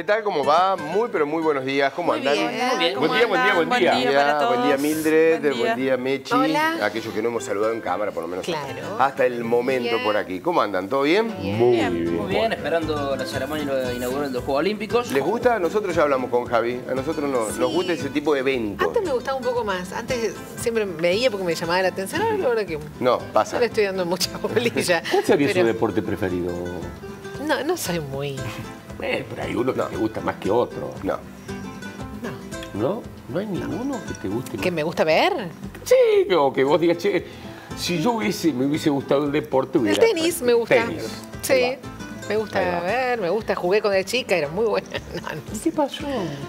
¿Qué tal? ¿Cómo va? Muy, pero muy buenos días. ¿Cómo andan? bien. Muy bien. ¿Cómo Buen día, buen día, buen día. Buen día para. Buen día Mildred, Buen buen día, día. Mechi. Hola. Aquellos que no hemos saludado en cámara, por lo menos. Claro. Hasta el momento Bien. por aquí. ¿Cómo andan? ¿Todo bien? Muy Bien. bien. Muy bien, esperando la ceremonia inaugural de los Juegos Olímpicos. ¿Les gusta? Nosotros ya hablamos con Javi. A nosotros nos, nos gusta ese tipo de evento. Antes me gustaba un poco más. Antes siempre veía porque me llamaba la atención. Ahora la verdad que No, pasa. no le estoy dando mucha bolilla. ¿Cuál sería Pero su deporte preferido? No, no soy muy... Eh, pero hay uno que No. te gusta más que otro. No. No. ¿No? ¿No hay ninguno que te guste más? ¿Que me gusta ver? Sí, o que vos digas, che, si yo hubiese, me hubiese gustado el deporte, El hubiera... tenis me gusta. Tenis. Sí. Me gusta ver, me gusta. Jugué con de chica, era muy buena. No, no va. ¿Y qué pasó?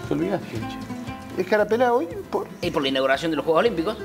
Te olvidaste, che. ¿Es carapela hoy? ¿Por? Y por la inauguración de los Juegos Olímpicos.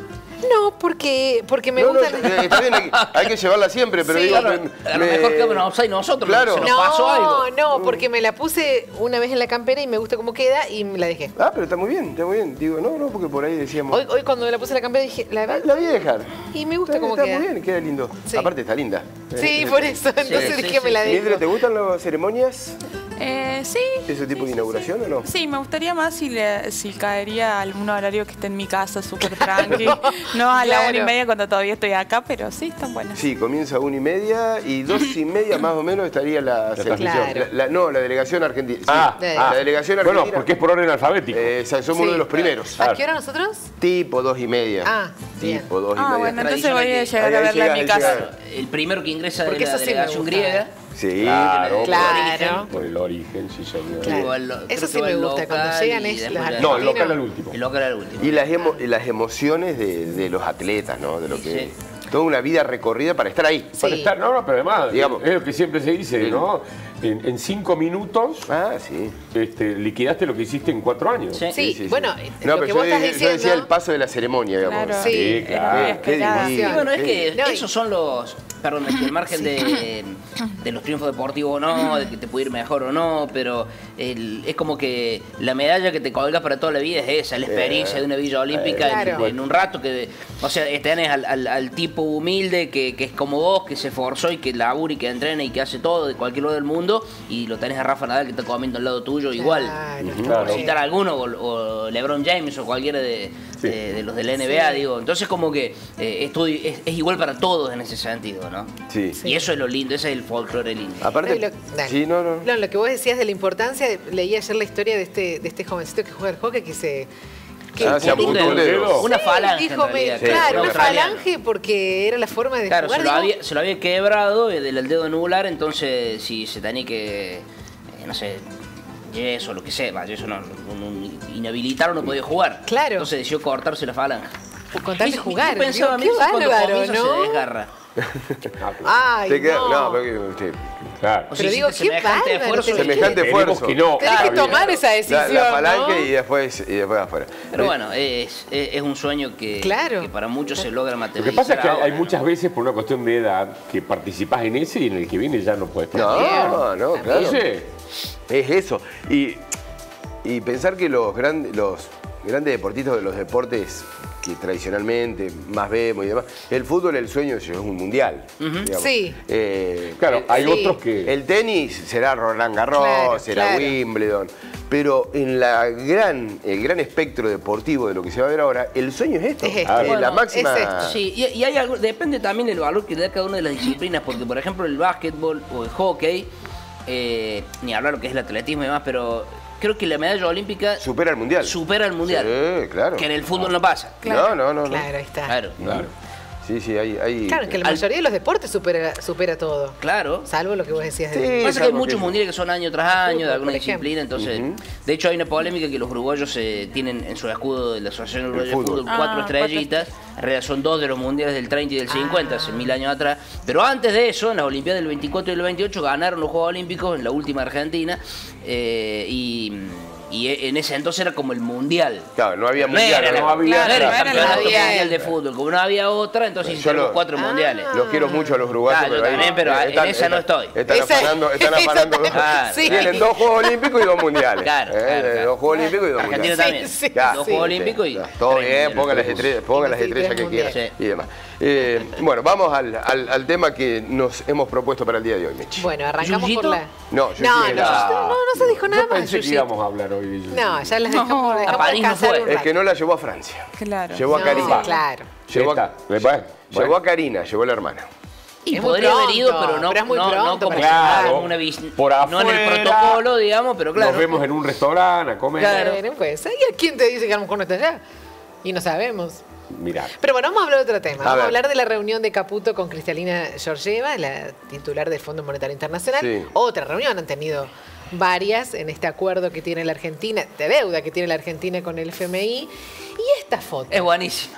No, porque, porque me no, no, gusta... está bien, hay, hay que llevarla siempre, pero Sí. digo... Claro, me- a lo me- mejor quedamos offside nosotros, Claro. se nos no, pasó algo. no, porque me la puse una vez en la campera y me gusta cómo queda y me la dejé. Ah, pero está muy bien, está muy bien. Digo, no, no, porque por ahí decíamos... Hoy, hoy cuando me la puse en la campera dije, la La voy a dejar. y me gusta Está, cómo está queda. muy bien, queda lindo. Sí. Aparte está linda. Sí, Eh, por eso. Entonces sí, dije, sí, me la dejo. ¿te gustan las ceremonias? Eh, sí. ¿Ese tipo de inauguración o no? Sí, me gustaría más si, le- si caería algún horario que esté en mi casa súper tranqui. no a la Claro. una y media cuando todavía estoy acá, pero sí, están buenas. Sí, comienza a una y media y dos y media más o menos estaría la, transmisión. Claro. la- la- no, la delegación argentina. Sí, Ah, la ah. delegación argentina. Bueno, porque es por orden alfabético. Eh, o sea, somos Sí. uno de los primeros. ¿A qué hora nosotros? Tipo dos y media. Ah, bien. Tipo dos y Ah, media. bueno, entonces voy a llegar a verla en mi casa. El primero que ingresa Porque de la delegación griega. Sí. Claro. Claro. Por el origen, sí, señor. Claro. Eso sí me gusta, cuando llegan es los No, el local al último. El local el último. Y las, emo- y las emociones de, de los atletas, ¿no? De lo que. Sí. Toda una vida recorrida para estar ahí. Para estar, no, no, pero además, Digamos. es lo que siempre se dice, ¿no? En, en cinco minutos Ah, sí. este, liquidaste lo que hiciste en cuatro años. Sí. Sí, bueno, No, lo pero que yo, vos estás yo diciendo... decía el paso de la ceremonia, digamos. Claro. Sí, claro. Qué divino. Y bueno, es que No, esos son los, perdón, el margen de, de los triunfos deportivos o no, de que te puede ir mejor o no, pero el- es como que la medalla que te colgas para toda la vida es esa, la experiencia de una Villa Olímpica en- Claro. en, un rato que, o sea, tenés al, al- al tipo humilde que, que es como vos, que se esforzó y que labura y que entrena y que hace todo de cualquier lugar del mundo, y lo tenés a Rafa Nadal que está comiendo al lado tuyo igual. Claro, Claro. Por citar alguno, o, o LeBron James o cualquiera de, Sí. de- de los de la NBA, Sí. digo. Entonces como que eh, esto es, es igual para todos en ese sentido, ¿no? Sí. Y eso es lo lindo, ese es el folclore lindo. Aparte. No, lo- dale. sí, no, no. No, lo que vos decías de la importancia, leí ayer la historia de este, de este jovencito que juega al hockey que se... Que, Ah, se que apuntó dijo- un dedo. Una Sí, falange, dijo, en me- realidad, Sí, claro, un una australiano. falange porque era la forma de Claro, jugar. se lo, digo, había, se lo había quebrado eh, del dedo anular, entonces si se tenía que, eh, no sé, yeso, lo que sea, va, yeso no, no, no, no podía jugar. Claro. Entonces decidió cortarse la falange. Con tal de jugar. Yo pensaba, digo, qué cuando bárbaro, ¿no? se desgarra. Ay, Te queda- no. no, pero que- sí. Claro. O Pero sea, digo, qué semejante bárbaro, esfuerzo. Semejante esfuerzo. que no. Tenés que Está bien. tomar esa La, decisión, la falange ¿no? y después, y después afuera. Pero bueno, es, es, es un sueño que, Claro. que para muchos se logra Lo materializar. que pasa es que hay- hay ahora, muchas ¿no? veces, por una cuestión de edad, que participás en ese y en el que viene ya no puedes No, participar. no, claro. Entonces, Es eso. Y, y pensar que los, grandes los grandes deportistas de los deportes que tradicionalmente más vemos y demás, el fútbol, el sueño es un mundial. Sí. Eh, claro, hay Sí. otros que... el tenis será Roland Garros, Claro, será claro. Wimbledon. Pero en la gran, el gran espectro deportivo de lo que se va a ver ahora, el sueño es esto. Es esto. Eh, la Bueno, máxima. es esto. Sí, y, y hay algo, depende también del valor que le da cada una de las disciplinas, porque por ejemplo el básquetbol o el hockey, eh, ni hablar lo que es el atletismo y demás, pero creo que la medalla olímpica Supera el mundial. supera el mundial. Sí, claro. Que en el fútbol no pasa. Claro, No, no, no, no. Claro, ahí está. Claro. Claro. Sí, sí, hay. hay Claro, que la Al- mayoría de los deportes supera, supera todo. Claro. Salvo lo que vos decías de... Sí. Pasa que hay muchos que- mundiales que son año tras año, Fútbol, de alguna disciplina, entonces, de hecho hay una polémica que los uruguayos eh, tienen en su escudo de la Asociación Uruguaya de fútbol. Fútbol cuatro Ah, estrellitas, en realidad son dos de los mundiales del 30 y del 50, hace mil años atrás, pero antes de eso, en las Olimpiadas del 24 y del 28, ganaron los Juegos Olímpicos en la última Argentina, eh, y, Y e- en ese entonces era como el mundial. Claro, no había No mundial. era, ¿no? no había- no era el Claro, no era campeonato mundial de fútbol. Como no había otra, entonces Yo hicieron lo- cuatro mundiales. Los quiero mucho a los uruguayos, Ah, yo pero ahí también, pero en esa no estoy. Están Esa- afanando, están afanando dos. también. Sí. Tienen dos Juegos Olímpicos y dos mundiales. Claro, ¿eh? claro, claro. Dos Juegos Olímpicos y dos Argentina mundiales. también. Sí, sí, Dos sí. Juegos Olímpicos y. Todo bien, mundiales. pongan las estrellas, pongan las estrellas que quieran y demás. Eh, bueno, vamos al, al- al tema que nos hemos propuesto para el día de hoy, Mechi. Bueno, arrancamos por la. No, yo no, no, no, no se dijo nada más. pensé que íbamos a hablar hoy No, ya las dejamos, No. dejamos A París no descansar fue. un Es que no la llevó a Francia. Claro. Llevó a No, Karina. claro. Llevó a. Bueno, llevó a Karina, llevó a la hermana. Y podría haber ido, pero no, pero es muy no, no pronto como Claro. como una Por no en el afuera. protocolo, digamos, pero claro. Nos vemos en un restaurante a comer. Claro. Pues, ¿y a quién te dice que a lo mejor no está allá? Y no sabemos. Mirá. Pero bueno, vamos a hablar de otro tema. A vamos ver. a hablar de la reunión de Caputo con Cristalina Georgieva, la titular del Fondo Monetario Internacional. Sí. Otra reunión, han tenido varias en este acuerdo que tiene la Argentina, de deuda que tiene la Argentina con el FMI. Y esta foto, Es buenísimo.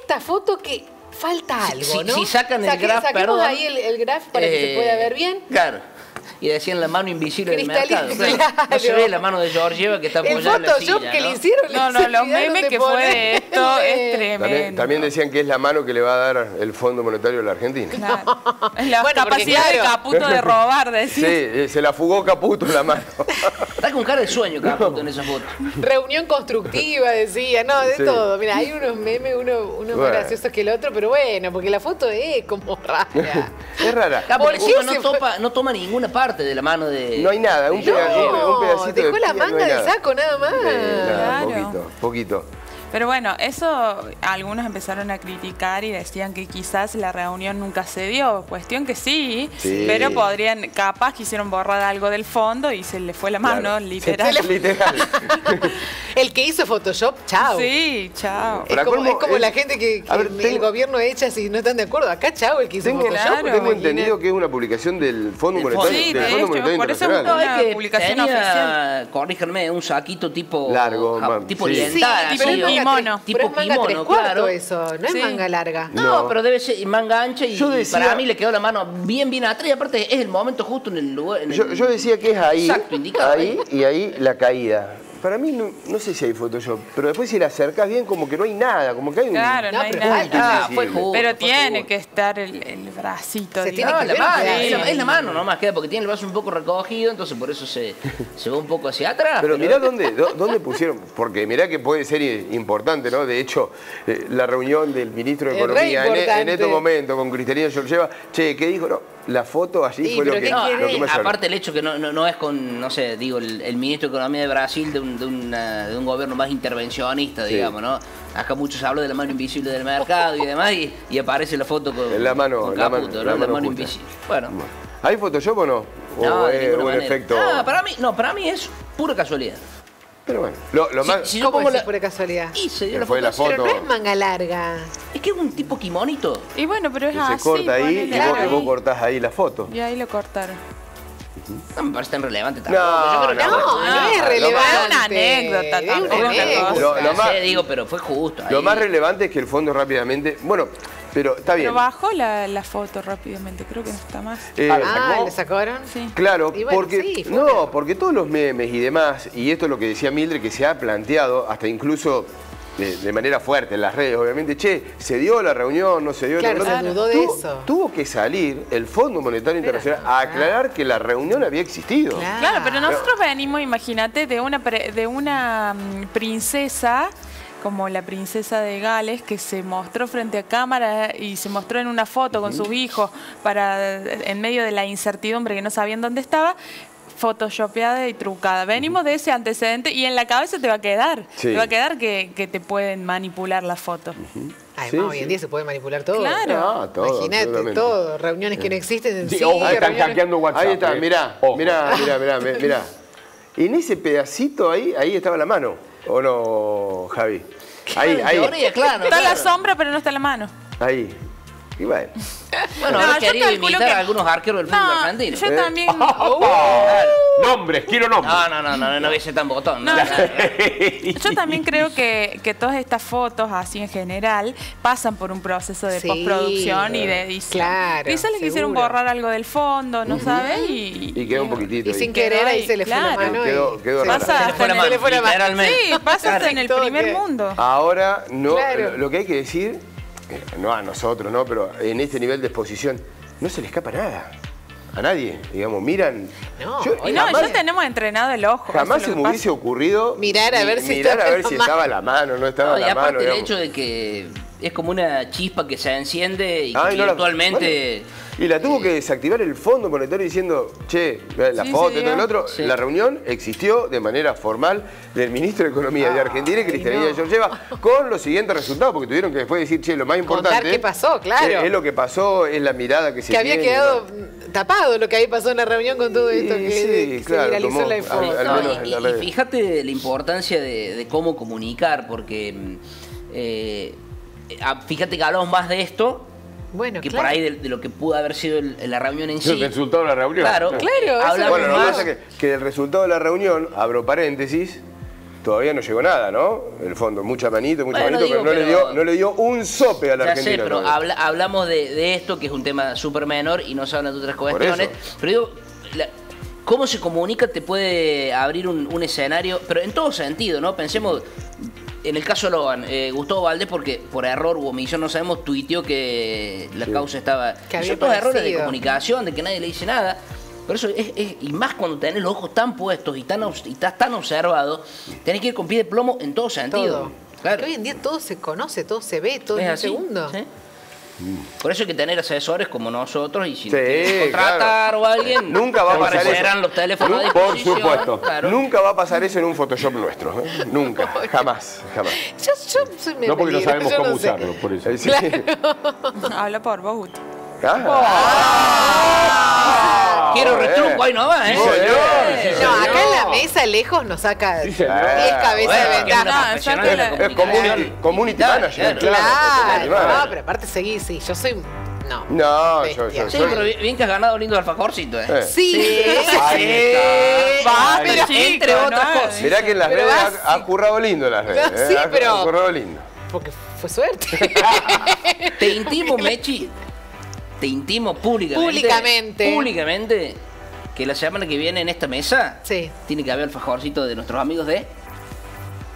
esta foto que falta algo, Si, ¿no? si sacan el perdón. ahí el, el graph para que se eh, pueda ver bien. Claro. Y decían la mano invisible del mercado. claro. No se ve la mano de Georgieva que está El apoyada en la Photoshop silla, que ¿no? le hicieron. No, no, los memes que fue de esto es tremendo. También, también decían que es la mano que le va a dar el Fondo Monetario de la Argentina. Claro. La Bueno, porque capacidad de. Caputo de robar, Sí, decir. eh, se la fugó Caputo en la mano. Está con cara de sueño Caputo en esa foto. Reunión constructiva, decía, no, de Sí. todo. Mira, hay unos memes, uno, uno más Bueno. gracioso que el otro, pero bueno, porque la foto es como rara. Es rara. Capo, ¿Por encima qué no, topa, no toma ninguna parte de la mano de. No hay nada, un, de peda- Georgieva. un pedacito de dejó la piel, no manga del nada. saco nada más. Eh, nada, Claro. poquito, poquito. Pero bueno, eso algunos empezaron a criticar y decían que quizás la reunión nunca se dio. Cuestión que sí, Sí. pero podrían, capaz quisieron borrar algo del fondo y se le fue la mano, Claro. literal. Literal. El que hizo Photoshop, chao. Sí, chao. Es como, es como es- la gente que, que A ver, el tengo- gobierno echa si no están de acuerdo. Acá, chao, el que hizo Tengo, Photoshop. Claro. tengo entendido que es una publicación del Fondo Monetario, Sí, del de Fondo hecho, Monetario por eso Internacional. Es Una que publicación tenía, oficial. corríjanme, un saquito tipo Largo, ja- tipo sí. Sí, tipo kimono. tres- pero es Tipo manga kimono, cuartos claro. eso, no es manga larga. No, No. pero debe ser manga ancha y Yo decía- para mí le quedó la mano bien, bien atrás. Y aparte es el momento justo en el lugar. en el- Yo, yo decía que es ahí, Exacto, indicado. ahí y ahí la caída. Para mí, no, no sé si hay Photoshop, pero después si la acercas bien, como que no hay nada, como que hay un... Claro, no, No, hay pero nada. Ah, fue justo. Pero fue tiene justo. que estar el, el bracito. Se tiene que la mano, un es, la, pedazo. es la mano nomás queda, porque tiene el brazo un poco recogido, entonces por eso se, se va un poco hacia atrás. Pero mirá dónde, dó- dónde pusieron, porque mirá que puede ser importante, ¿no? De hecho, eh, la reunión del ministro de Economía en, en este momento con Cristalina Georgieva, che, ¿qué dijo? No, la foto allí Sí, fue lo que, ¿qué No, quiere? lo que más habló. aparte el hecho que no, no, no es con, no sé, digo, el, el ministro de Economía de Brasil de un, de una- de un gobierno más intervencionista, Sí. digamos, ¿no? Acá muchos hablan de la mano invisible del mercado y demás, y, y aparece la foto con, La mano- con la mano- Caputo, la ¿no? mano invisible. Bueno, ¿Hay Photoshop o no? ¿O no, de es manera. efecto...? Ah, para mí, no, para mí es pura casualidad. Pero bueno, lo, lo Si- más... si yo ¿Cómo pongo es la- pura casualidad? Y se dio Que la fue foto. la foto. Pero no es manga larga. Es que es un tipo kimonito. Y bueno, pero es que así. se corta ahí y vos, ahí. y vos cortás ahí la foto. Y ahí lo cortaron. No me parece tan relevante tampoco. No, Yo creo que no, No, fue- no, no, es relevante. más- una anécdota Es una tampoco, anécdota. cosa. Lo- más- sé, digo, pero fue justo. Lo más relevante es que el fondo rápidamente... Bueno, pero está bien. Pero bajó la, la foto rápidamente, creo que no está más. Eh, Ah, ¿le sacaron? Sí. Claro, bueno, porque sí, no, porque todos los memes y demás, y esto es lo que decía Mildred, que se ha planteado hasta incluso de, de manera fuerte en las redes, obviamente, che, se dio la reunión, no se dio Claro, la reunión. dudó de tuvo, eso. Tuvo que salir el Fondo Monetario Internacional a aclarar que la reunión había existido. Claro. Claro, pero nosotros venimos, imagínate, de una, pre- de una mm, princesa como la princesa de Gales que se mostró frente a cámara y se mostró en una foto con sus hijos para en medio de la incertidumbre que no sabían dónde estaba photoshopeada y trucada. Venimos de ese antecedente y en la cabeza te va a quedar. Sí. Te va a quedar que, que te pueden manipular la foto. Además, Sí, hoy sí. en día se puede manipular todo. Claro. Ah, todo, Imagínate, todo. Reuniones que no existen. Sí, Sí, ojo, están reuniones- hackeando WhatsApp. Ahí está, eh. mirá, mirá, mirá, mirá, mi- mirá. En ese pedacito ahí, ahí estaba la mano, ¿o no, Javi? Ahí, ahí, teoría, claro. Está la sombra, pero no está la mano. ahí. Y bueno. Bueno, No, calculo imitar que- a algunos arqueros del fútbol No, argentino. yo Eh. también. Claro. Nombres, quiero nombres. No, no, no, no, no hubiese tan botón. No, No, no, no. Yo también creo que, que todas estas fotos, así en general, pasan por un proceso de Sí, postproducción y de edición. claro, Quizás le quisieron borrar algo del fondo, ¿no sabes? Y, Y quedó un poquitito. Y ahí. sin querer ahí se le fue la mano. Quedó- quedó. Pasa Se le fue la mano. Sí, pasa hasta en el primer mundo. Ahora, no, lo, que hay que decir, no a nosotros, ¿no? Pero en este nivel de exposición, no se le escapa nada. A nadie, digamos, miran. No, Y no, jamás, ya tenemos entrenado el ojo. jamás se me hubiese ocurrido Mirar a ver si mirar estaba a ver la si mano. estaba la mano, no estaba No, y la aparte mano. el digamos. hecho de que es como una chispa que se enciende y que la- virtualmente... bueno, y la tuvo que desactivar el fondo monetario diciendo, che, la Sí, foto y todo el otro. Sí. La reunión existió de manera formal del ministro de Economía de Argentina y Cristianía no. Georgieva con los siguientes resultados, porque tuvieron que después decir, che, lo más Contar importante. qué pasó, claro. Es, es lo que pasó, es la mirada que se que había tiene, quedado ¿no? tapado lo que ahí pasó en la reunión con todo esto Sí, que, sí, que claro, se viralizó tomó en la No, menos y- en la y, red. fíjate la importancia de, de cómo comunicar, porque mm, eh, ah, fíjate que hablamos más de esto Bueno, que claro. por ahí de, de lo que pudo haber sido el- la reunión en El sí. resultado de la reunión. Claro, Claro, hablamos Bueno, lo que pasa es que, que del resultado de la reunión, abro paréntesis, todavía no llegó nada, ¿no? El fondo, mucha manito, mucha Bueno, manito, digo, pero, no, le dio, no le dio un sope a la Ya Argentina. sé, pero habla- hablamos de, de esto, que es un tema súper menor y no se hablan de otras cuestiones. Pero digo, la- cómo se comunica te puede abrir un, un escenario, pero en todo sentido, ¿no? Pensemos, en el caso de Logan, eh, Gustavo Valdés, porque por error u omisión no sabemos, tuiteó que la causa estaba... Que había Son todos errores de comunicación, de que nadie le dice nada. Por eso, es, es- y más cuando tenés los ojos tan puestos y, tan, y estás tan observado, tenés que ir con pie de plomo en todo sentido. todo. Claro. Que hoy en día todo se conoce, todo se ve, todo ¿Es en un así? segundo. ¿Sí? Por eso hay que tener asesores como nosotros y si Sí, quieren contratar claro. o alguien, Nunca va a pasar eso. los teléfonos a Por supuesto. claro. Nunca va a pasar eso en un Photoshop nuestro. ¿eh? Nunca, jamás, jamás. Yo, yo soy medio No porque no sabemos cómo no sé. usarlo, por eso. Eh. Habla por vos. Ah. Quiero retruco, ahí no va, ¿eh? Sí, señor, sí, No, acá en la mesa lejos nos saca Sí, 10 señor. cabezas Bueno, de ventaja. Es community, comunicación. community Claro, manager, claro. no, pero aparte seguí, sí, yo soy. No. No, yo, Bestia. yo, Sí, pero bien que has ganado lindo alfajorcito, ¿eh? Eh. Sí, Ahí. Va, pero entre otras ¿no? cosas. Mirá que en las Pero redes ha, ha currado lindo en las redes. ¿eh? Sí, Ha- pero- Ha currado lindo. porque fue suerte. Te intimo, Mechi, te intimo públicamente. Públicamente. Públicamente, que la semana que viene en esta mesa Sí. tiene que haber alfajorcito de nuestros amigos de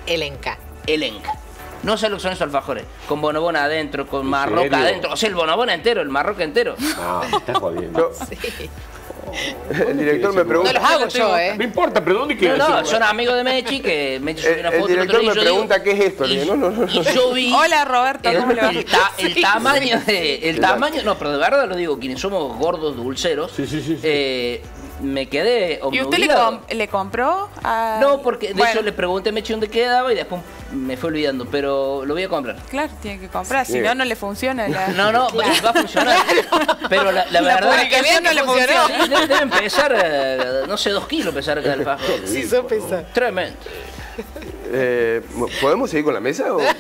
Elenca. Elenca. No sé lo que son esos alfajores. Con bonobón adentro, con ¿En marroca serio? adentro. O sea, el bonobón entero, el marroca entero. No, me estás jodiendo. Sí. El director me No pregunta. los hago yo, No ¿eh? importa, pero ¿dónde No, quieres no, son amigos de Mechi que Mechi subió El- una el foto. director otro día me pregunta qué es esto. No, no, no, y yo vi. Hola, Roberto, el, ¿cómo le va? el el tamaño de. El tamaño. No, pero de verdad lo digo, quienes somos gordos dulceros. Sí, sí, sí, sí. eh, me quedé. ¿Y usted le, obnubilado. com- le compró? a- No, porque de Bueno, hecho le pregunté a Mechi dónde quedaba y después me fue olvidando, pero lo voy a comprar. Claro, tiene que comprar, si Sí. no, no le funciona. La... No, no, va a funcionar. Pero la, la La verdad. publicación no le funcionó. funcionó. Sí, debe, empezar, eh, no sé, dos kilos pesar acá el fajo. Sí, son pesados. Tremendo. Eh, ¿Podemos seguir con la mesa? O?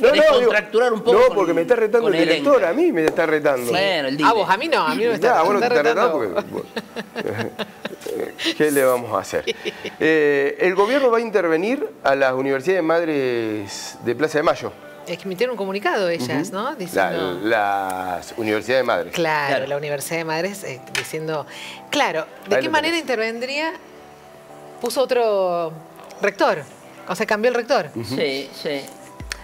Descontracturar un poco No, con- porque me está retando el director, a mí me está retando. Bueno, el A vos, a mí no, a mí no me está, Ya, bueno, te está retando. porque. bueno, ¿Qué le vamos a hacer? Eh, el gobierno va a intervenir a las universidades madres de Plaza de Mayo. Es que emitieron un comunicado ellas, ¿no? La- Diciendo. las universidades madres. Claro, Claro. la Universidad de Madres eh, diciendo. Claro, ¿de Ahí qué manera tenés. intervendría? Puso otro rector. O sea, cambió el rector. Sí, sí.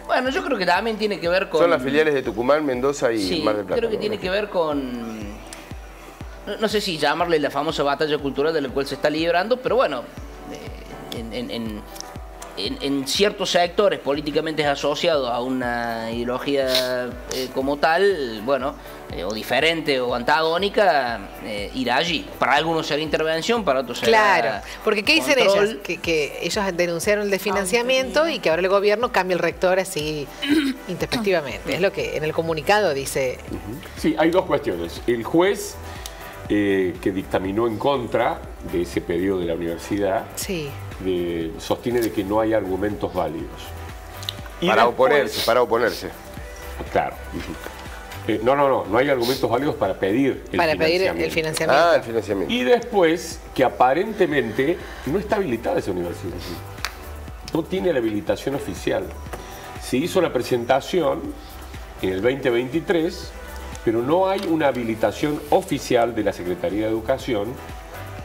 Bueno, yo creo que también tiene que ver con. Son las filiales de Tucumán, Mendoza y Sí, Mar del Plata. creo que tiene que ver con. No, no sé si llamarle la famosa batalla cultural de la cual se está librando, pero bueno, eh, en, en- en- en- en ciertos sectores políticamente asociados a una ideología eh, como tal, bueno, eh, o diferente o antagónica, eh, irá allí. Para algunos será intervención, para otros será. Claro, porque ¿qué dicen control. ellas? Que, que ellos denunciaron el desfinanciamiento y que ahora el gobierno cambia el rector así intempestivamente. Es lo que en el comunicado dice. Sí, hay dos cuestiones. El juez eh, que dictaminó en contra de ese pedido de la universidad Sí. De- sostiene de que no hay argumentos válidos. Y Para después- oponerse, para oponerse. Claro. Eh, no, no, no, no hay argumentos válidos para pedir el Para pedir el financiamiento. financiamiento. Ah, el financiamiento. Y después, que aparentemente no está habilitada esa universidad. No tiene la habilitación oficial. Se hizo la presentación en el 2023, pero no hay una habilitación oficial de la Secretaría de Educación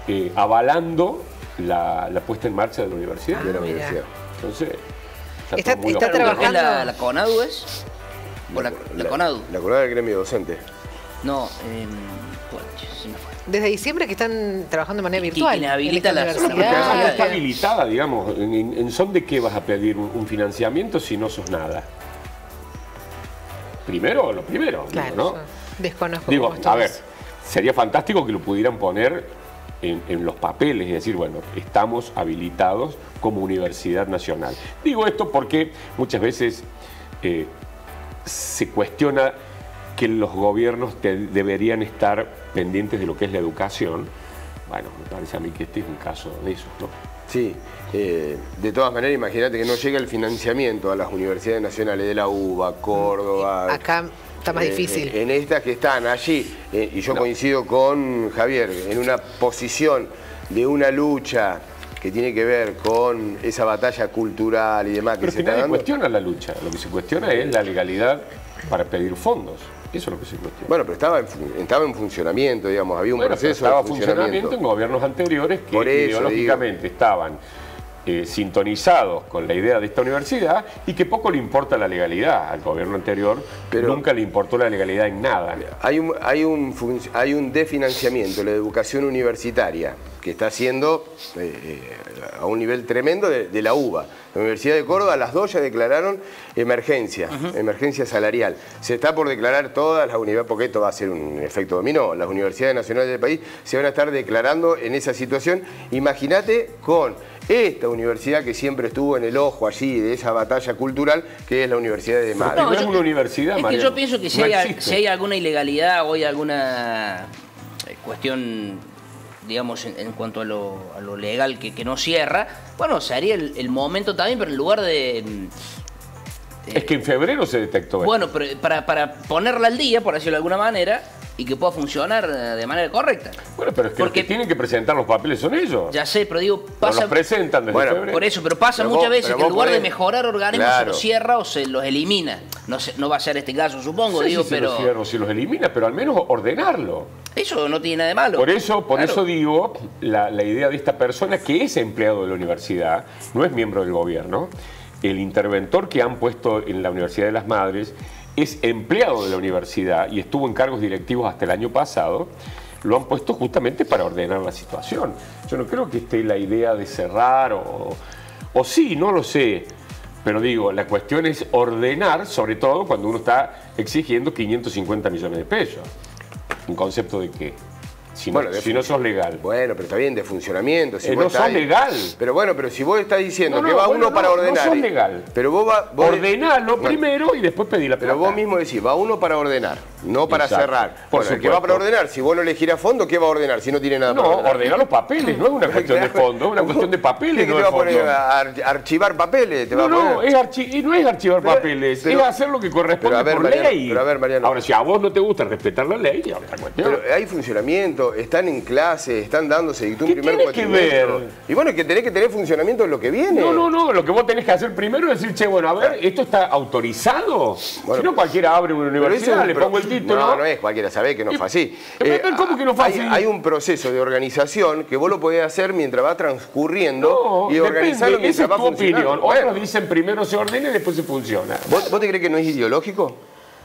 eh, avalando la, la puesta en marcha de la universidad. de la Ah, universidad. Entonces, Está- todo muy está trabajando- ¿Es la, la CONADU es? ¿O la, la CONADU? La Coronada del Gremio Docente. No, eh, pucha, se me fue. Desde diciembre que están trabajando de manera ¿Y virtual. Bueno, no está habilitada, digamos. ¿En, son de qué vas a pedir un, financiamiento si no sos nada? Primero, lo primero, digo, Claro, desconozco Digo, a ver, sería fantástico que lo pudieran poner en, en los papeles y decir, bueno, estamos habilitados como Universidad Nacional. Digo esto porque muchas veces eh, se cuestiona que los gobiernos te- deberían estar pendientes de lo que es la educación. Bueno, me parece a mí que este es un caso de eso, ¿no? Sí, eh, de todas maneras, imagínate que no llega el financiamiento a las universidades nacionales de la UBA, Córdoba. Acá está más eh, difícil. En estas que están allí, eh, y yo coincido con Javier, en una posición de una lucha que tiene que ver con esa batalla cultural y demás que Pero se que está nadie dando. cuestiona la lucha. Lo que se cuestiona es la legalidad para pedir fondos. Eso es lo que se cuestiona. Bueno, pero estaba en, estaba en funcionamiento, digamos, había un Bueno, proceso estaba de funcionamiento funcionamiento. en gobiernos anteriores que eso ideológicamente estaban eh, sintonizados con la idea de esta universidad y que poco le importa la legalidad. Al gobierno anterior Pero- nunca le importó la legalidad en nada. Hay un, hay, un, hay un desfinanciamiento de la educación universitaria que está haciendo eh, eh, a un nivel tremendo de, de la UBA. La Universidad de Córdoba, las dos ya declararon emergencia, emergencia salarial. Se está por declarar todas las universidades, porque esto va a ser un efecto dominó, las universidades nacionales del país se van a estar declarando en esa situación. Imagínate con esta universidad que siempre estuvo en el ojo allí de esa batalla cultural, que es la Universidad de Madrid. No es yo- una universidad, Es que yo pienso que si, No hay, si hay alguna ilegalidad o hay alguna eh, cuestión, digamos, en, en cuanto a lo, a lo legal que, que no cierra, bueno, sería el, el momento también, pero en lugar de... mm, Es que en febrero se detectó. Bueno, pero para, para ponerla al día, por decirlo de alguna manera, y que pueda funcionar de manera correcta. Bueno, pero es que porque- los que tienen que presentar los papeles son ellos. Ya sé, pero digo, No pasa... los presentan desde Bueno, febrero. Por eso, pero pasa Pero muchas vos- veces que en lugar de mejorar organismos se los cierra o se los elimina. No, no va a ser este caso, supongo, No sé digo, si se los cierra o si los elimina, pero al menos ordenarlo. eso no tiene nada de malo. Por eso, por Claro. eso digo, la, la idea de esta persona que es empleado de la universidad, no es miembro del gobierno, el interventor que han puesto en la Universidad de las Madres es empleado de la universidad y estuvo en cargos directivos hasta el año pasado, lo han puesto justamente para ordenar la situación. Yo no creo que esté la idea de cerrar o, o sí, no lo sé. Pero digo, la cuestión es ordenar, sobre todo cuando uno está exigiendo 550 millones de pesos. ¿Un concepto de qué? Si no, Bueno, de si no sos legal. Bueno, pero está bien, de funcionamiento. Si Eh, vos no estás sos legal. Pero bueno, pero si vos estás diciendo No, que no, va bueno, uno para no, ordenar. No sos legal. Pero vos, va, vos Ordenalo Bueno, primero y después pedí la plata. Pero vos mismo decís, va uno para ordenar, no para Exacto. cerrar. Por bueno, el que va para ordenar, si vos no le girás fondo, ¿qué va a ordenar si no tiene nada para No, ordenar? ordenar los papeles, no es una cuestión de fondo, es una cuestión de ¿Qué papeles, que no te va a poner a archivar papeles? Te va No, a no, poner? es archi- y no es archivar Pero- papeles, pero- es hacer lo que corresponde pero a ver, por Mariano, ley. pero a ver, Mariano. Ahora, si a vos no te gusta respetar la ley, ya otra cuestión. Pero hay funcionamiento, están en clase, están dándose dictó un ¿Qué primer tiene que ver? Y bueno, que tenés que tener funcionamiento en lo que viene. No, no, no, lo que vos tenés que hacer primero es decir, che, bueno, a ver, ¿esto está autorizado? Bueno, si no, cualquiera abre una universidad, es le un pongo el título. No, no es cualquiera, sabe que no fue así. Pero, ¿cómo que no fue hay, así? hay un proceso de organización que vos lo podés hacer mientras va transcurriendo No, y organizarlo depende, esa mientras es va tu funcionando. opinión. Bueno, dicen primero se ordena y después se funciona. ¿vos, vos te crees que no es ideológico?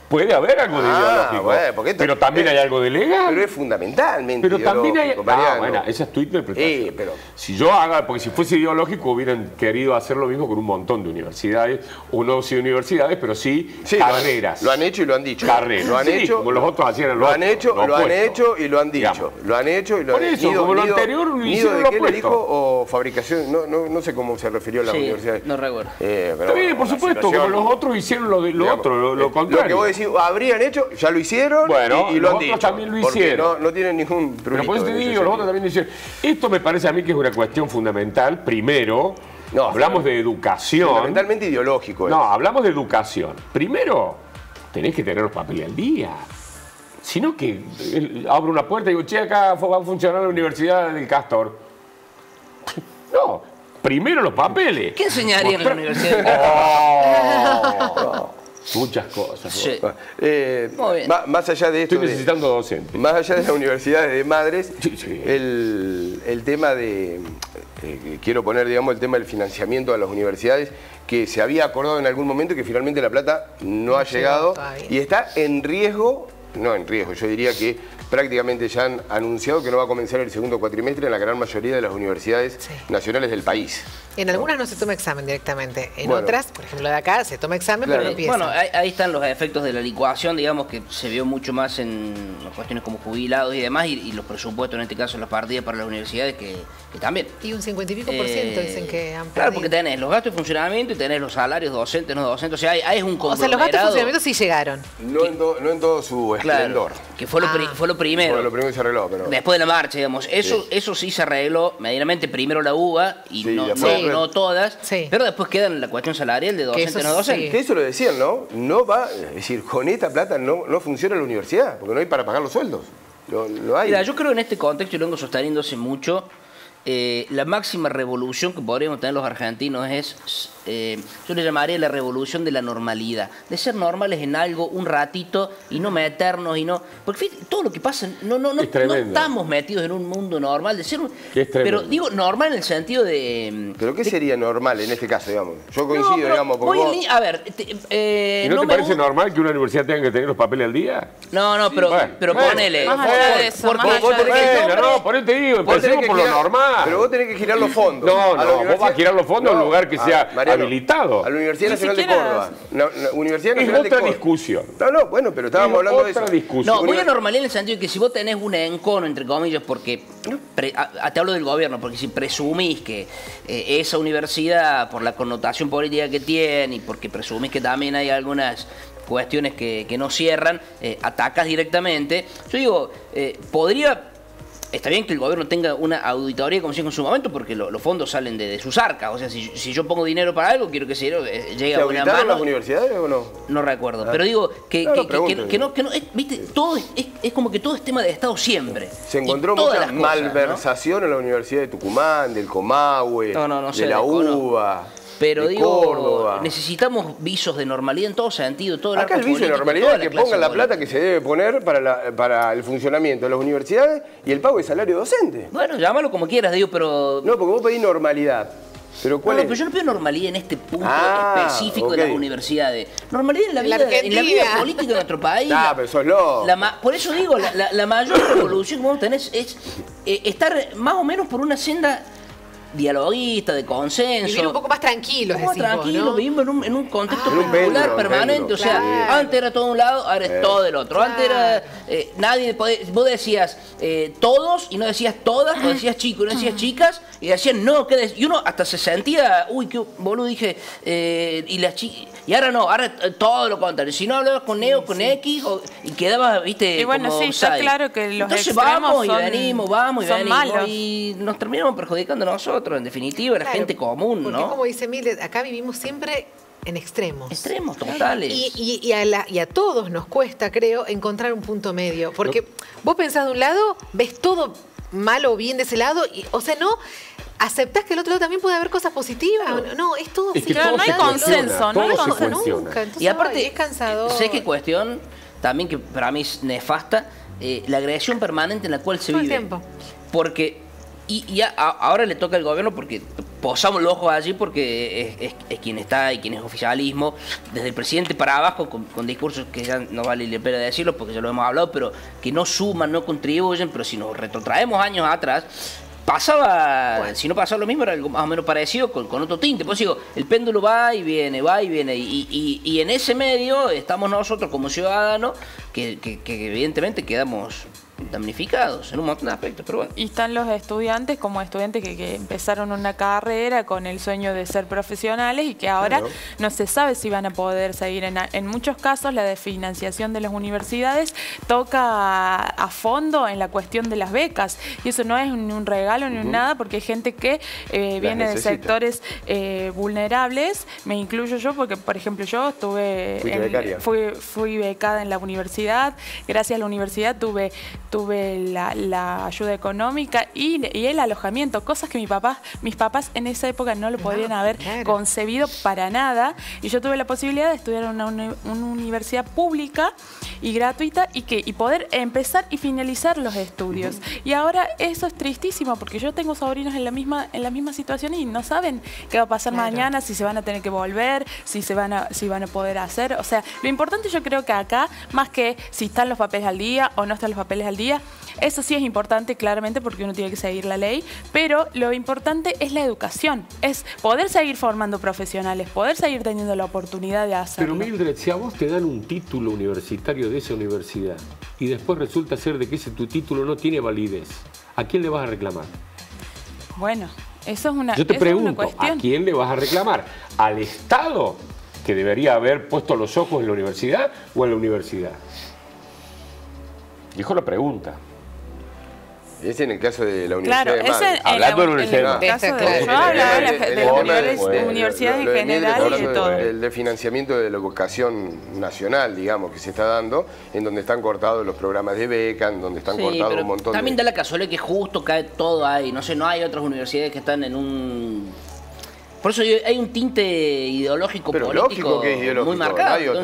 Puede haber algo de Ah, ideológico, bueno, porque esto- pero también hay algo de legal. Pero es fundamentalmente Pero también hay. Ah, bueno, esa es tu interpretación. Eh, pero- Si yo haga, porque si fuese ideológico hubieran querido hacer lo mismo con un montón de universidades, o no sí universidades, pero sí, Sí, lo han- carreras. Lo han, hecho y lo han dicho. Carreras. Lo han Sí, hecho. como los otros hacían lo Lo han otro, hecho, lo lo han hecho y lo han dicho. Digamos. Lo han hecho y lo Por han eso, como lo anterior, hicieron de lo qué le opuesto. dijo o fabricación, no, no, no sé cómo se refirió la Sí, universidad. no recuerdo. Eh, pero Está bien, por la supuesto, como los otros hicieron lo, de, lo Digamos, otro, lo, lo eh, contrario. Decís, habrían hecho, ya lo hicieron Bueno, y, y lo han dicho. también lo hicieron. No, no tienen ningún Pero por eso te digo, los otros esto me parece a mí que es una cuestión fundamental. Primero, No, hablamos de educación. Fundamentalmente ideológico. es. No, hablamos de educación. Primero, tenés que tener los papeles al día. Sino que eh, abro una puerta y digo, che, acá va a funcionar la Universidad del Castor. No, primero los papeles. ¿Qué enseñaría en la Universidad de Oh, Muchas cosas. Sí. Eh, Muy bien. Más allá de esto, Estoy necesitando docentes. más allá de las universidades de madres, Sí, sí. El, el tema de, eh, quiero poner, digamos, el tema del financiamiento a las universidades, que se había acordado en algún momento y que finalmente la plata no ha llegado y está en riesgo, no en riesgo, yo diría que prácticamente ya han anunciado que no va a comenzar el segundo cuatrimestre en la gran mayoría de las universidades Sí. nacionales del país. En algunas no se toma examen directamente. En Bueno. otras, por ejemplo, de acá, se toma examen, Claro. pero no empieza. Bueno, ahí, ahí están los efectos de la licuación, digamos que se vio mucho más en cuestiones como jubilados y demás, y, y los presupuestos, en este caso las partidas para las universidades, que, que también. y un 50 y pico por ciento Eh, dicen que han Claro, perdido. porque tenés los gastos de funcionamiento y tenés los salarios docentes, no docentes, o sea, hay, hay un O sea, los gastos de conglomerado, funcionamiento sí llegaron. No en, no en todo su claro, esplendor. que fue lo, Ah. fue lo primero. Bueno, lo primero que se arregló, pero... Después de la marcha, digamos. Eso, eso sí se arregló medianamente primero la UBA y Sí, no, después- no- no todas. Sí. Pero después queda la cuestión salarial de docentes eso no docentes. Que eso lo decían, ¿no? No va, es decir, con esta plata no, no funciona la universidad, porque no hay para pagar los sueldos. Hay. Mira, yo creo que en este contexto, y lo vengo sosteniendo hace mucho, eh, la máxima revolución que podríamos tener los argentinos es, eh, yo le llamaría la revolución de la normalidad, de ser normales en algo un ratito y no meternos y no... Porque fíjate, todo lo que pasa, no, no, no, Es no estamos metidos en un mundo normal, de ser un... Es tremendo. Pero digo normal en el sentido de... ¿Pero qué sería normal en este caso, digamos? Yo coincido, No, digamos, porque vos- a ver, te- eh, ¿Y no, te me parece gusta- normal que una universidad tenga que tener los papeles al día? No, no, pero, bueno, pero bueno, ponele. más allá de eso, más allá de no, por eso te digo, empecemos por lo normal. Pero vos tenés que girar los fondos. No, no, vos vas a girar los fondos a un lugar que sea habilitado. A la Universidad Ni Nacional de Córdoba. Universidad Es de otra Córdoba. discusión. No, no, bueno, pero estábamos Es hablando de otra eso. discusión. No, voy a normalidad en el sentido de que si vos tenés un encono, entre comillas, porque. pre- a- a- te hablo del gobierno, porque si presumís que eh, esa universidad, por la connotación política que tiene y porque presumís que también hay algunas cuestiones que, que no cierran, eh, atacas directamente. Yo digo, eh, podría. Está bien que el gobierno tenga una auditoría como si en su momento, porque lo- los fondos salen de, de sus arcas. O sea, si, si yo pongo dinero para algo, quiero que ese dinero eh, llegue ¿Se a una auditaron las mano. universidades o no? No recuerdo, pero digo que, No, que- no, que no, es, viste, todo es, es- es como que todo es tema de Estado siempre. Se encontró mucha malversación en la Universidad de Tucumán, del Comahue, de la. UBA, Pero de digo, Córdoba. necesitamos visos de normalidad en todo sentido. Todo Acá el vicio de normalidad es que pongan la plata que se debe poner para, la- para el funcionamiento de las universidades y el pago de salario docente. Bueno, llámalo como quieras, digo, pero. No, porque vos pedís normalidad. Pero No, ¿cuál no, es? pero yo no pido normalidad en este punto Ah, específico de las universidades. Normalidad en la vida, en la vida política de nuestro país. Ah, La- pero sos loco. la ma- por eso digo, la, la- la mayor revolución que vos tenés es eh, estar más o menos por una senda dialoguista, de consenso. Vivir un poco más tranquilos, decís vos, tranquilo, ¿no? vivimos en un, en un contexto Ah. Popular permanente. péndulo. O sea, Claro. antes era todo un lado, ahora es todo del otro. Antes era. Eh, nadie podía- Vos decías eh, todos y no decías todas, o decías chicos y no decías chicas, y decían no, ¿qué? Y uno hasta se sentía, uy, qué boludo, dije, eh, y las chicas. Y ahora no, ahora eh, todo lo contrario. Si no hablabas con Neo, con X, o- y quedabas, viste. Y bueno, como sí, está claro que los Entonces extremos vamos y son- venimos, vamos y venimos. malos. Y nos terminamos perjudicando a nosotros, en definitiva, la Claro, gente común, Porque ¿no? como dice Mildred, acá vivimos siempre en extremos. Extremos totales. Y, y- y a la- y a todos nos cuesta, creo, encontrar un punto medio. Porque vos pensás de un lado, ves todo malo o bien de ese lado, y, o sea, no aceptás que el otro lado también puede haber cosas positivas. No, es todo Es que así. Claro, todo no hay consenso, no hay se consenso. Nunca. Entonces, y aparte, ay, es cansador. sé que cuestión también que para mí es nefasta, eh, la agresión permanente en la cual se Todo el vive. tiempo. Porque, y, y a- ahora le toca al gobierno porque posamos los ojos allí porque es, es- es quien está y quien es oficialismo, desde el presidente para abajo, con, con discursos que ya no vale la pena decirlos porque ya lo hemos hablado, pero que no suman, no contribuyen, pero si nos retrotraemos años atrás, pasaba, si no pasaba lo mismo, era algo más o menos parecido con, con otro tinte. Pues digo, el péndulo va y viene, va y viene, y, y- y en ese medio estamos nosotros como ciudadanos, que, que- que evidentemente quedamos damnificados en un montón de aspectos, pero bueno. Y están los estudiantes como estudiantes que, que empezaron una carrera con el sueño de ser profesionales y que ahora Claro. no se sabe si van a poder seguir. En, en muchos casos la desfinanciación de las universidades toca a, a fondo en la cuestión de las becas y eso no es ni un regalo ni un nada porque hay gente que eh, viene de sectores eh, vulnerables, me incluyo yo porque por ejemplo yo estuve Fuiste en- fui, fui becada en la universidad, gracias a la universidad tuve, tuve la, la ayuda económica y, y el alojamiento, cosas que mi papá, mis papás en esa época no lo podían haber claro. concebido para nada y yo tuve la posibilidad de estudiar en una, uni- una universidad pública y gratuita y que y poder empezar y finalizar los estudios. Y ahora eso es tristísimo porque yo tengo sobrinos en la misma en la misma situación y no saben qué va a pasar Claro. mañana, si se van a tener que volver, si se van a si van a poder hacer, o sea, lo importante yo creo que acá más que si están los papeles al día o no están los papeles al día, eso sí es importante claramente porque uno tiene que seguir la ley, pero lo importante es la educación, es poder seguir formando profesionales, poder seguir teniendo la oportunidad de hacerlo. Pero Mildred, si a vos te dan un título universitario de esa universidad y después resulta ser de que ese tu título no tiene validez, ¿a quién le vas a reclamar? Bueno, eso es una, Yo te pregunto, ¿a quién le vas a reclamar? ¿Al Estado que debería haber puesto los ojos en la universidad o en la universidad? Dijo la pregunta. Es en el caso de la Claro, Universidad de ese Madrid. Hablando de la- universidad. el caso de- Claro. yo hablaba de, la- El- de el las de- de- universidades en de general y de todo. Del, del financiamiento de la educación nacional, digamos, que se está dando, en donde están cortados los programas de beca, en donde están Sí, cortados un montón también de... da la casualidad que justo cae todo ahí. No sé, no hay otras universidades que están en un... Por eso yo- hay un tinte ideológico Pero político lógico que es ideológico, muy no marcado. hay otra.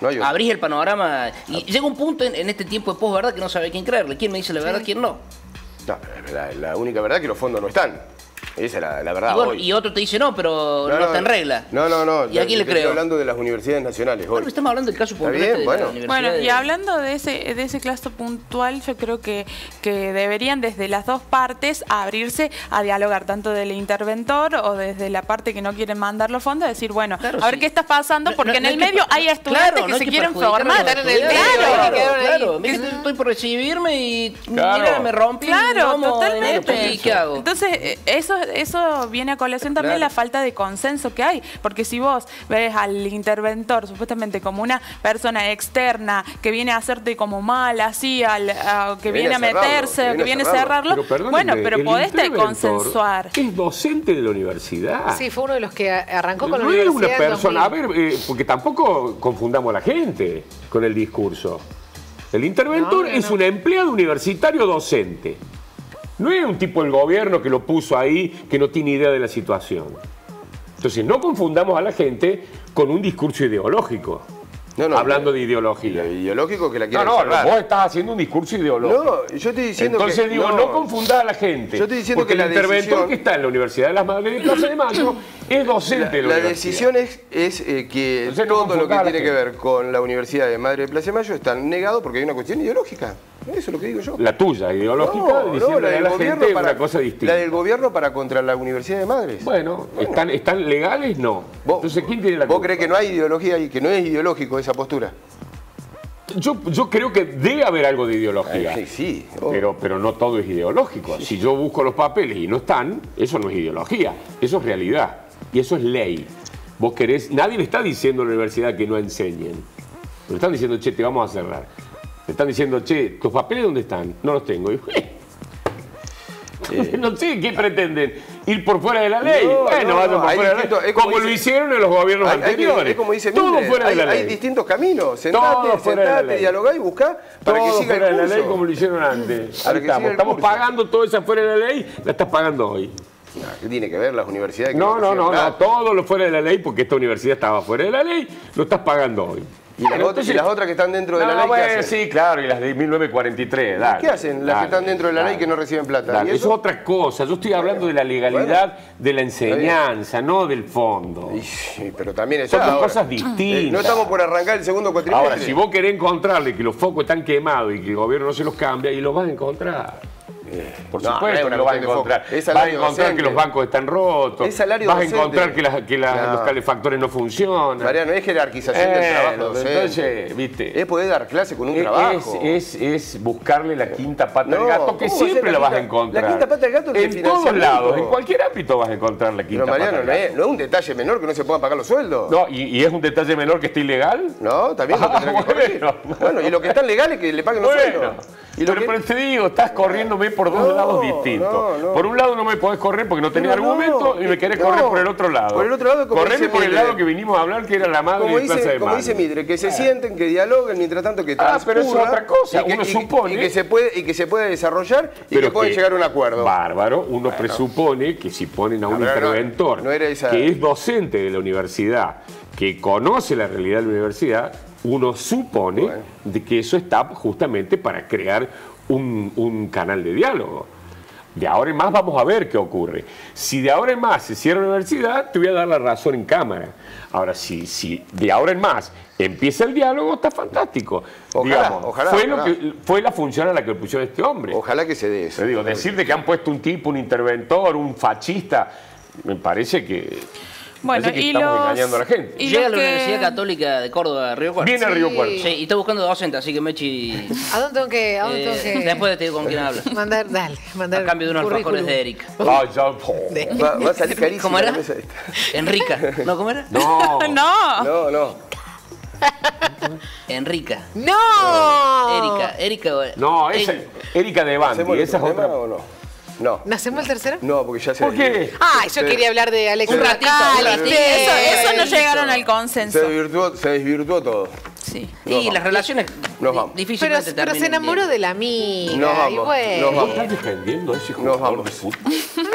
No abrís el panorama y llega un punto en, en este tiempo de posverdad que no sabe quién creerle. ¿Quién me dice la verdad, quién no? No, la, la única verdad es que los fondos no están. Esa es la, la verdad y, bueno, hoy. y otro te dice no, pero no, está en regla. No, no, no. ¿Y a quién le creo? Estoy hablando de las universidades nacionales hoy. Bueno, estamos hablando del caso Está puntual bien, de bueno. y hablando de ese, de ese caso puntual, yo creo que, que deberían desde las dos partes abrirse a dialogar, tanto del interventor o desde la parte que no quieren mandar los fondos, decir, bueno, Claro, a ver sí. qué está pasando, porque no, en el que medio hay estudiantes claro, que se quieren formar. Claro, claro. Mira estoy por recibirme y Claro. mira, me rompí Claro, totalmente. ¿y qué hago? Entonces, eh, eso, eso viene a colación también Claro. la falta de consenso que hay. Porque si vos ves al interventor supuestamente como una persona externa que viene a hacerte como mal, así, al, a- que viene viene a cerrarlo, meterse, que o que viene a cerrarlo. cerrarlo, perdónenme, bueno, pero podés consensuar. Es docente de la universidad. Sí, fue uno de los que arrancó con la no es universidad. una persona, a 2000. ver, eh, porque tampoco confundamos a la gente con el discurso. El interventor No, no, es no. un empleado universitario docente. No es un tipo del gobierno que lo puso ahí, que no tiene idea de la situación. Entonces, no confundamos a la gente con un discurso ideológico. No, no, hablando de Y ideología. lo ideológico que la No, quieren no, cerrar. vos estás haciendo un discurso ideológico. No, yo estoy diciendo Entonces que... digo, no, confundás a la gente. Yo estoy diciendo porque que el la interventor decisión- que está en la Universidad de las Madres de Plaza de Mayo es docente La, de la, la universidad. decisión es, es, eh, que Entonces no todo lo que tiene que ver con la Universidad de Madre de Plaza de Mayo está negado porque hay una cuestión ideológica. Eso es lo que digo yo. La tuya, ideológica, No, no, diciendo la a del la gente para, una cosa distinta. La del gobierno para contra la Universidad de Madres. Bueno, ¿están, ¿están legales? No. ¿Vos, Entonces, ¿quién tiene la ¿Vos crees que no hay ideología y que no es ideológico esa postura? Yo, yo creo que debe haber algo de ideología. Sí, sí. oh. Pero, pero no todo es ideológico. Si yo busco los papeles y no están, eso no es ideología, eso es realidad. Y eso es ley. Vos querés, nadie le está diciendo a la universidad que no enseñen. Le están diciendo, che, te vamos a cerrar. Le están diciendo, che, ¿tus papeles dónde están? No los tengo. Y, no sé, ¿qué pretenden? ¿Ir por fuera de la ley? No, bueno, no, vayan no, por hay fuera de la ley. como lo hicieron en los gobiernos Hay- hay anteriores. es como dice Todo Mildred, fuera de hay, la ley. hay distintos caminos. Sentate, sentate, dialogá y buscá para que siga fuera el de la curso. ley como lo hicieron antes. Que estamos. Estamos curso. pagando toda esa fuera de la ley, la estás pagando hoy. Nah, ¿Qué tiene que ver las universidades? que No, no, no, no, plata? todo lo fuera de la ley, porque esta universidad estaba fuera de la ley, lo estás pagando hoy. ¿Y las, otras, y entonces- las otras que están dentro de la ley qué bueno, hacen? sí, claro, y las de 1943, dale. ¿Qué hacen las que están dentro de la ley que no reciben plata? Dale, ¿Y eso es otra cosa. Yo estoy hablando de la legalidad de la enseñanza, no del fondo. Sí, pero también Son está dos ahora. cosas distintas. Eh, no estamos por arrancar el segundo cuatrimestre. Ahora, si vos querés encontrarle que los focos están quemados y que el gobierno no se los cambia, y los vas a encontrar. Por No, no supuesto es que lo vas a encontrar. Es Vas a encontrar que los bancos están rotos. Es vas a encontrar que, las- que No. los calefactores no funcionan. Mariano, es jerarquización del Eh, trabajo docente. entonces, viste. Es poder dar clase con un Es, trabajo. es, es buscarle la quinta pata No, al gato, que ¿cómo va a ser siempre la la vas a encontrar. la quinta pata al gato es En todos lados, en cualquier ámbito vas a encontrar la quinta Pero Mariano, pata no al es, gato. no es un detalle menor que no se puedan pagar los sueldos. No, y, y es un detalle menor que esté ilegal. No, también lo Ah, que corregir. bueno. Bueno, y lo que están legales que le paguen los sueldos. Y lo que- te digo, estás corriéndome por dos No, lados distintos. no, no. Por un lado no me podés correr porque no tenés argumento y me querés correr por el otro lado. Por el otro lado, como Correme por el lado que vinimos a hablar, que era la madre como de Plaza dice, de como dice Midre, que se sienten, que dialoguen, mientras tanto que Ah, pero eso es otra cosa. que, Uno y supone- y que se puede y que se puede desarrollar y Pero que pueden llegar a un acuerdo. Bárbaro, uno presupone que si ponen a un interventor esa- que es docente de la universidad, que conoce la realidad de la universidad, uno supone Bueno. de que eso está justamente para crear un, un canal de diálogo. De ahora en más vamos a ver qué ocurre. Si de ahora en más se cierra la universidad, te voy a dar la razón en cámara. Ahora, si, si de ahora en más empieza el diálogo, está fantástico. Ojalá, Digamos, ojalá, fue, Lo que, fue la función a la que pusieron este hombre. Ojalá que se dé eso. Te digo, decirte que han puesto un tipo, un interventor, un fascista, me parece que, Bueno, parece que y estamos los- engañando a la gente. y Llega a la que- Universidad Católica de Córdoba, Río Cuarto. Viene a Río. Cuarto. Sí, y está buscando docente, así que Mechi. ¿A dónde tengo que.? A dónde eh, tengo que... después te digo con quién habla. Mandar, dale, mandar. A cambio de unos currículum. alfajores de Erika. Ay, ya, po. De- Va, va a salir carísimo. ¿Cómo era? Enrica. ¿No, cómo era? No, No. No, no. Enrica. ¡No! Erika, Erika. no, esa, En- Erika de ¿Hacemos Bandi, el esa es otra. o no? No. ¿Nacemos el tercero? No, porque ya se. ¿Por qué? Ah, yo Se- quería hablar de Alex Un ratito, un eso, eso no llegaron al Se consenso. desvirtuó, se desvirtuó todo. Sí. Y Nos las relaciones Nos vamos. Pero, difícilmente pero se terminan enamoró bien. de la amiga. Nos vamos, y nos bueno. ¿Vos vamos. estás defendiendo a ese Nos jugador vamos. de fútbol?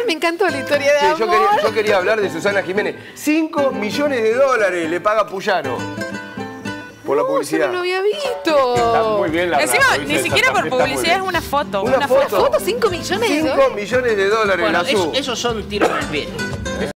Me encantó la historia de Sí, amor. yo, quería, yo quería hablar de Susana Jiménez. 5 millones de dólares le paga Puyano por la No, yo publicidad. no lo había visto. Está muy bien la Encima, ni siquiera por publicidad es una foto. Una Una, foto. foto. ¿Foto? ¿5 millones de 5 dólares? millones de dólares Bueno, la sub. esos son tiros en el pie.